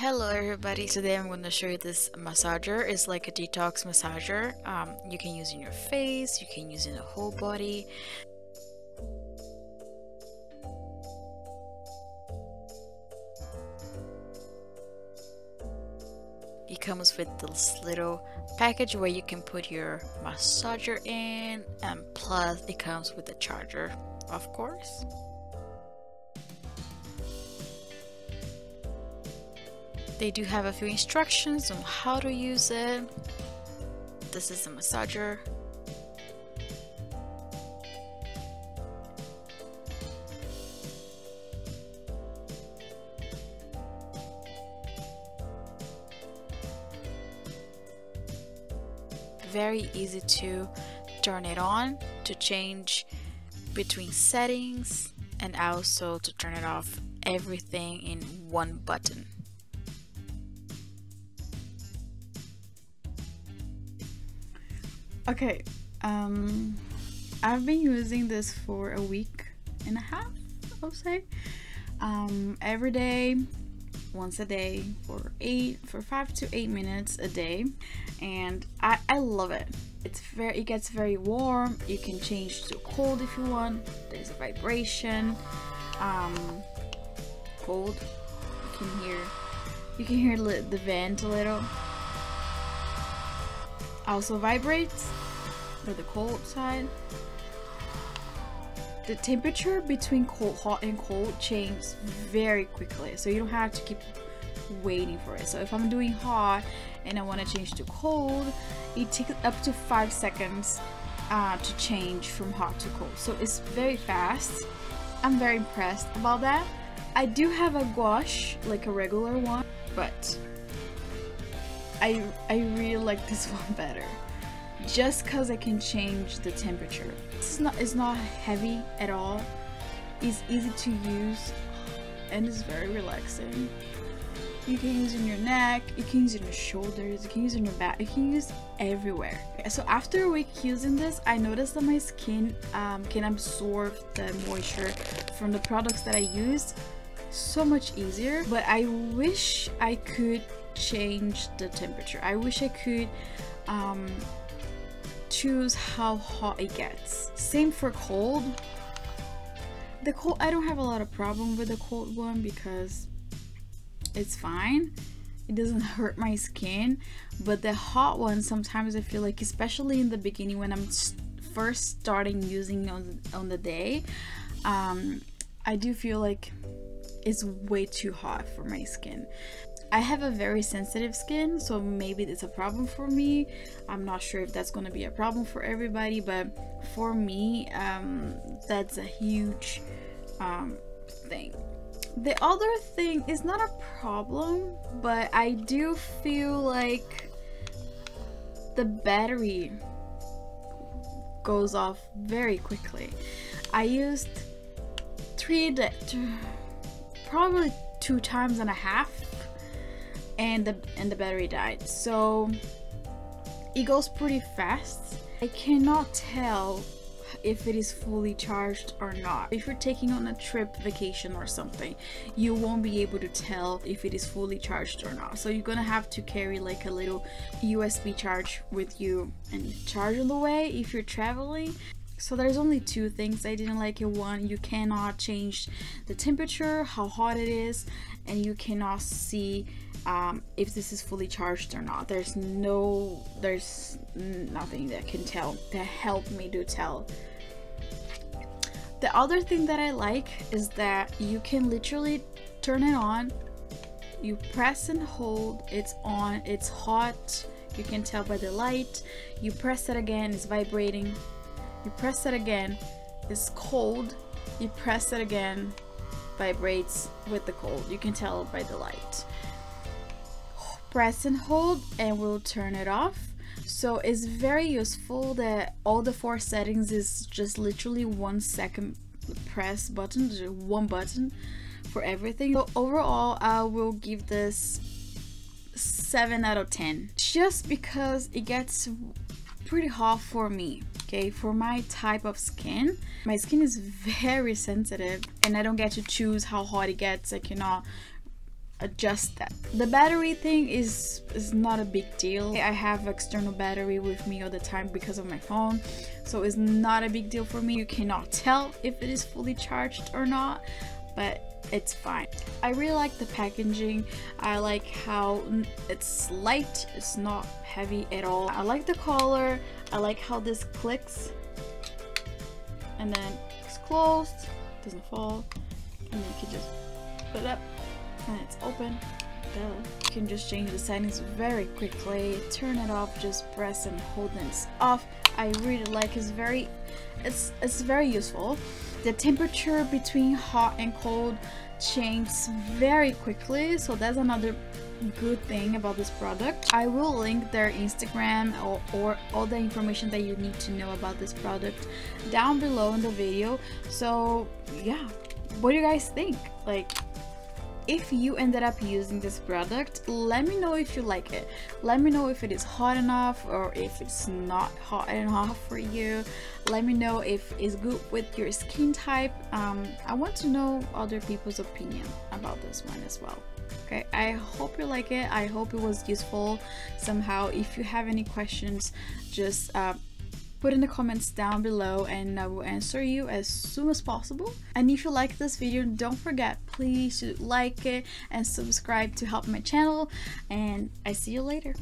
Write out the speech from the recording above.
Hello everybody, today I'm going to show you this massager. It's like a detox massager. Um, you can use in your face, you can use in the whole body. It comes with this little package where you can put your massager in and plus it comes with a charger, of course. They do have a few instructions on how to use it. This is a massager. Very easy to turn it on, to change between settings, and also to turn it off everything in one button. Okay, um, I've been using this for a week and a half, I'll say. Um, every day, once a day for eight, for five to eight minutes a day, and I, I love it. It's very, it gets very warm. You can change to cold if you want. There's a vibration. Um, cold. You can hear, you can hear the vent a little also vibrates for the cold side. The temperature between cold, hot and cold changes very quickly, so you don't have to keep waiting for it. So if I'm doing hot and I want to change to cold, it takes up to five seconds uh, to change from hot to cold. So it's very fast. I'm very impressed about that. I do have a gua sha, like a regular one, but I, I really like this one better just because I can change the temperature. It's not, it's not heavy at all. It's easy to use and it's very relaxing. You can use it in your neck, you can use it in your shoulders, you can use it in your back, you can use everywhere. So after a week using this, I noticed that my skin um, can absorb the moisture from the products that I used so much easier. But I wish I could change the temperature. I wish I could um, choose how hot it gets. Same for cold. The cold, I don't have a lot of problem with the cold one because it's fine. It doesn't hurt my skin. But the hot one, sometimes I feel like, especially in the beginning when I'm first starting using on, on the day, um, I do feel like it's way too hot for my skin. I have a very sensitive skin, so maybe it's a problem for me. I'm not sure if that's going to be a problem for everybody, but for me, um, that's a huge um, thing. The other thing is not a problem, but I do feel like the battery goes off very quickly. I used three, probably two times and a half and the and the battery died. So it goes pretty fast. I cannot tell if it is fully charged or not. If you're taking on a trip vacation or something you won't be able to tell if it is fully charged or not. So you're gonna have to carry like a little USB charge with you and charge on the way if you're traveling so there's only two things I didn't like it. One, you cannot change the temperature, how hot it is, and you cannot see um, if this is fully charged or not. There's no, there's nothing that can tell, that help me to tell. The other thing that I like is that you can literally turn it on, you press and hold, it's on, it's hot, you can tell by the light, you press it again, it's vibrating, you press it again, it's cold, you press it again, vibrates with the cold, you can tell by the light. Press and hold and we'll turn it off. So it's very useful that all the four settings is just literally one second press button one button for everything. So overall i will give this 7 out of 10 just because it gets pretty hot for me okay for my type of skin my skin is very sensitive and i don't get to choose how hot it gets. I cannot adjust that. The battery thing is is not a big deal. I have external battery with me all the time because of my phone so it's not a big deal for me. You cannot tell if it is fully charged or not but it's fine. I really like the packaging. I like how it's light it's not heavy at all. I like the color. I like how this clicks. And then it's closed doesn't fall. And then you can just put it up and it's open. You can just change the settings very quickly. Turn it off just press and hold it off. I really like it's very it's it's very useful the temperature between hot and cold changes very quickly so that's another good thing about this product. I will link their instagram or, or, all the information that you need to know about this product down below in the video. So yeah what do you guys think? Like if you ended up using this product let me know if you like it. Let me know if it is hot enough or if it's not hot enough for you. Let me know if it's good with your skin type. Um, i want to know other people's opinion about this one as well. Okay i hope you like it. I hope it was useful. Somehow if you have any questions just uh, put in the comments down below and I will answer you as soon as possible. And if you like this video, don't forget, please like it and subscribe to help my channel. And I see you later.